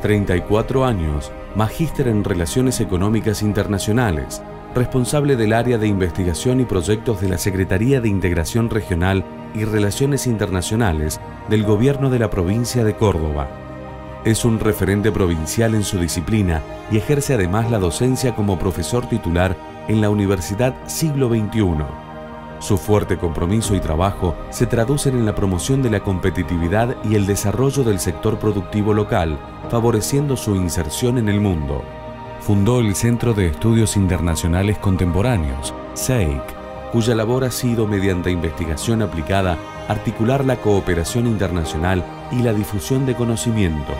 34 años, magíster en Relaciones Económicas Internacionales, responsable del área de investigación y proyectos de la Secretaría de Integración Regional y Relaciones Internacionales del Gobierno de la provincia de Córdoba. Es un referente provincial en su disciplina y ejerce además la docencia como profesor titular en la Universidad Siglo XXI. Su fuerte compromiso y trabajo se traducen en la promoción de la competitividad y el desarrollo del sector productivo local, favoreciendo su inserción en el mundo. Fundó el Centro de Estudios Internacionales Contemporáneos, SEIC, cuya labor ha sido, mediante investigación aplicada, articular la cooperación internacional y la difusión de conocimiento.